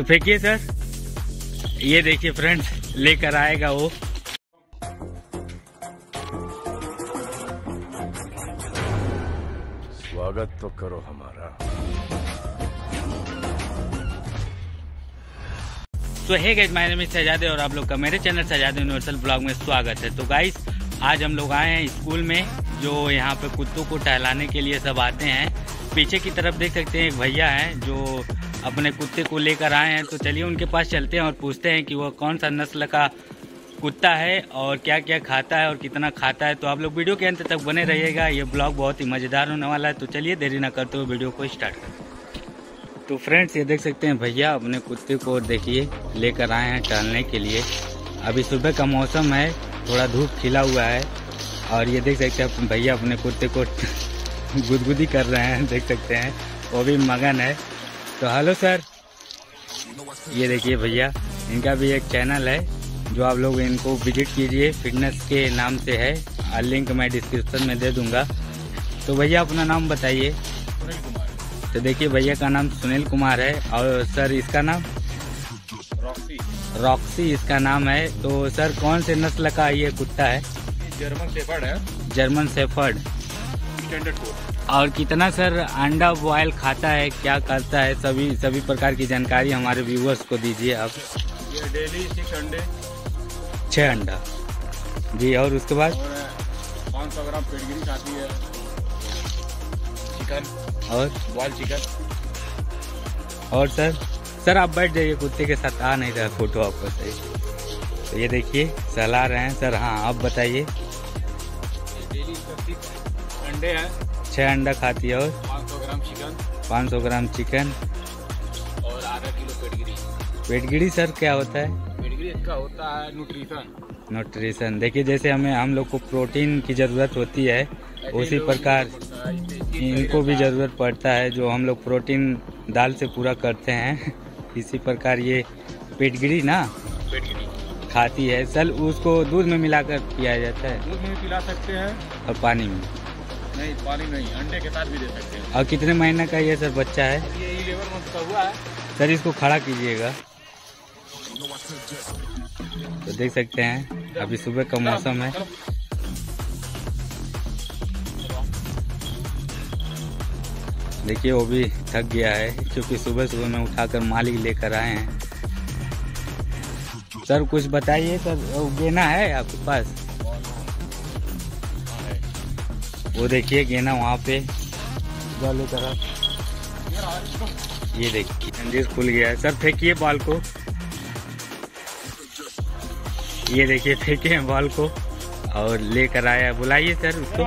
तो फेंकिए सर? ये देखिए फ्रेंड्स लेकर आएगा वो। स्वागत तो करो हमारा। तो है गाइज़ माय नेम सजादे और आप लोग का मेरे चैनल सजादे यूनिवर्सल ब्लॉग में स्वागत है। तो गाइस आज हम लोग आए हैं स्कूल में जो यहाँ पे कुत्तों को टहलाने के लिए सब आते हैं। पीछे की तरफ़ देख सकते हैं एक भैया हैं जो अपने कुत्ते को लेकर आए हैं तो चलिए उनके पास चलते हैं और पूछते हैं कि वह कौन सा नस्ल का कुत्ता है और क्या क्या खाता है और कितना खाता है। तो आप लोग वीडियो के अंत तक बने रहिएगा, ये ब्लॉग बहुत ही मज़ेदार होने वाला है तो चलिए देरी ना करते हुए वीडियो को स्टार्ट करते तो फ्रेंड्स, ये देख सकते हैं भैया, अपने कुत्ते को देखिए, लेकर आए हैं टहलने के लिए। अभी सुबह का मौसम है, थोड़ा धूप खिला हुआ है और ये देख सकते हैं भैया अपने कुत्ते को गुदगुदी कर रहे हैं, देख सकते हैं, वो भी मगन है। तो हेलो सर। ये देखिए भैया इनका भी एक चैनल है जो आप लोग इनको विज़िट कीजिए फिटनेस के नाम से है। लिंक मैं डिस्क्रिप्शन में दे दूँगा। तो भैया अपना नाम बताइए। तो देखिए भैया का नाम सुनील कुमार है और सर इसका नाम? रॉक्सी। रॉक्सी इसका नाम है। तो सर कौन से नस्ल का ये कुत्ता है? जर्मन सेफर्ड है। जर्मन सेफर्ड स्टैंडर्ड कोड और कितना सर अंडा बॉयल खाता है क्या करता है सभी सभी प्रकार की जानकारी हमारे व्यूवर्स को दीजिए आप। ये डेली सिक्स अंडे। छः अंडा। जी और उसके बाद? पाँच सौ ग्राम पेडगिरी खाती है। चिकन। और? बॉयल चिकन और सर? सर आप बैठ जाइए कुत्ते के साथ आ नहीं रहा फ़ोटो आपको सही तो ये देखिए सलाह रहे हैं। सर हाँ आप बताइए। अंडे हैं। छः अंडा खाती है और पाँच सौ ग्राम चिकन 500 ग्राम चिकन और आधा किलो पेटगिरी पेटगिरी सर क्या होता है? पेडगिरी इसका होता है न्यूट्रिशन न्यूट्रिशन देखिए जैसे हमें हम लोग को प्रोटीन की ज़रूरत होती है उसी प्रकार इनको भी ज़रूरत पड़ता है जो हम लोग प्रोटीन दाल से पूरा करते हैं। इसी प्रकार ये पेटगिरी ना खाती है। सर उसको दूध में मिलाकर पिया जाता है। दूध में पिला सकते हैं। और पानी में। नहीं पानी नहीं अंडे के साथ भी दे सकते हैं। और कितने महीने का ये सर बच्चा है? ये इलेवन मंथ का हुआ है। सर इसको खड़ा कीजिएगा। तो देख सकते हैं अभी सुबह का मौसम है। देखिए वो भी थक गया है क्योंकि सुबह सुबह में उठाकर मालिक लेकर आए हैं। सर कुछ बताइए सर गेना है आपके पास? वो देखिए गेना वहाँ पे। जाले तरफ़। ये देखिए अंजीर खुल गया है। सर, फेंकिए बाल को। ये देखिए, फेंके हैं बॉल को और लेकर आया बुलाइए सर उसको।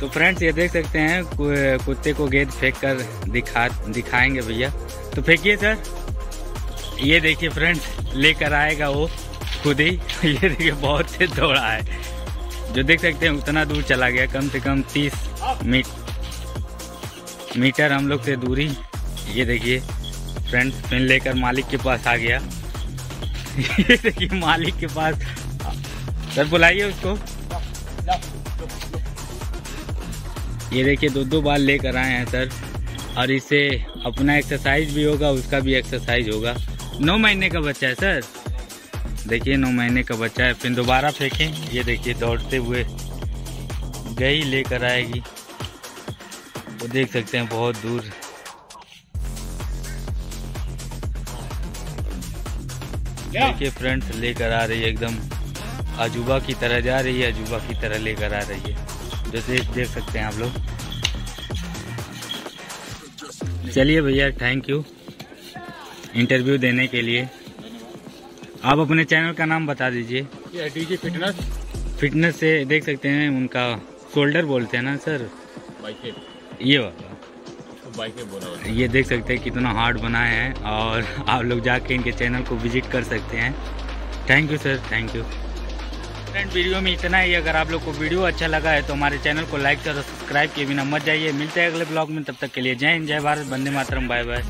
तो फ्रेंड्स, ये देख सकते हैं कुत्ते को गेंद फेंक कर दिखा, दिखाएँगे भैया। तो फेंकिए सर। ये देखिए फ्रेंड्स, लेकर आएगा वो खुद ही। ये देखिए बहुत से दौड़ा है। जो देख सकते हैं, उतना दूर चला गया, कम से कम तीस मीट, मीटर हम लोग से दूरी। ये देखिए, फ्रेंड्स फिर लेकर मालिक के पास आ गया। ये देखिए मालिक के पास। सर, बुलाइए उसको। ये देखिए दो दो बार लेकर आए हैं, सर। और इससे अपना एक्सरसाइज भी होगा, उसका भी एक्सरसाइज होगा। नौ महीने का बच्चा है सर। देखिए नौ महीने का बच्चा है। फिर दोबारा फेंकें। ये देखिए दौड़ते हुए गई लेकर आएगी। वो देख सकते हैं बहुत दूर। देखिए फ्रेंड्स लेकर आ रही है एकदम। अजूबा की तरह जा रही है अजूबा की तरह लेकर आ रही है। जो देख देख सकते हैं आप लोग। चलिए भैया थैंक यू इंटरव्यू देने के लिए। आप अपने चैनल का नाम बता दीजिए। DJ fitness. फिटनेस से देख सकते हैं उनका शोल्डर बोलते हैं ना सर। बाइसेप ये वाला। बाइसेप बोला ये देख सकते हैं कितना हार्ड बनाए हैं और आप लोग जाके इनके चैनल को विज़िट कर सकते हैं। Thank you sir thank you friend video में इतना ही। अगर आप लोग को वीडियो अच्छा लगा है तो हमारे चैनल को लाइक और सब्सक्राइब किए बिना मत जाइए। मिलते हैं अगले ब्लॉग में। तब तक के लिए जय हिंद जय भारत बंदे मातरम बाय बाय